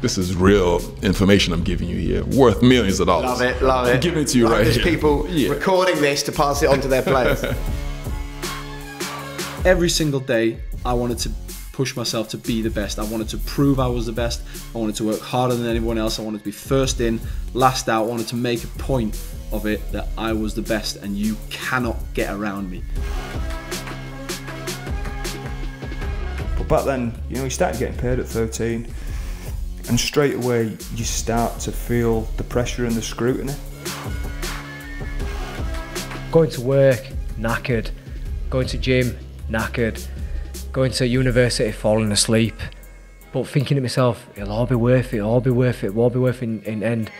this is real information I'm giving you here, worth millions of dollars. Love it, love it. I'm giving it to you Like right There's here. people Yeah. recording this to pass it on to their players. every single day I wanted to push myself to be the best. I wanted to prove I was the best. I wanted to work harder than anyone else. I wanted to be first in, last out. I wanted to make a point of it that I was the best and you cannot get around me. But back then, you know, you started getting paid at 13, and straight away you start to feel the pressure and the scrutiny. Going to work, knackered. Going to gym, knackered. Going to university, falling asleep. But thinking to myself, it'll all be worth it, it'll all be worth it, it'll all be worth it in, in end.